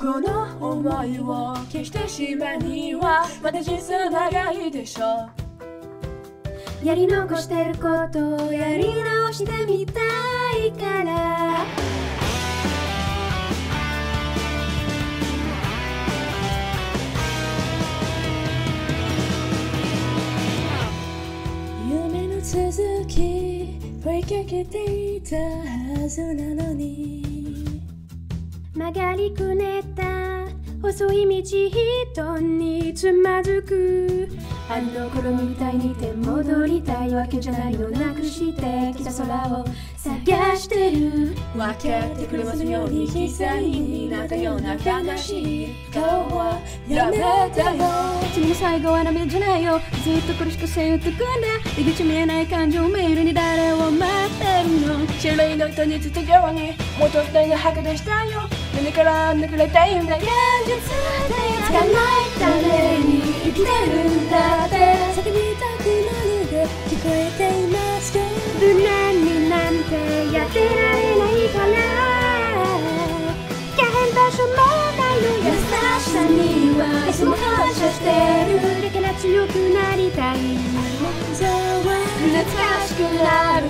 この思いを消してしまうにはまだ人生長いでしょう。やり残してることをやり直してみたいから。夢の続き追いかけていたはずなのに。曲がりくねった。細い道人につまずく。あの頃みたいに手戻りたいわけじゃないの。なくしてきた空を探してる。分けてくれますように犠牲になったような悲しい。顔はやめたよ。君の最後は涙じゃないよ。ずっと苦しくせゆってくんだ。出口見えない感情メールに誰を待ってるの人に伝ように。もっと二人の白でしたよ。胸から抜かれたいんだ現実でつかないために生きてるんだって。叫びたくなるで聞こえていますよ無難になんてやってられないから変場所もないの優しさには。いつも感謝してる。だから強くなりたい懐かしくなる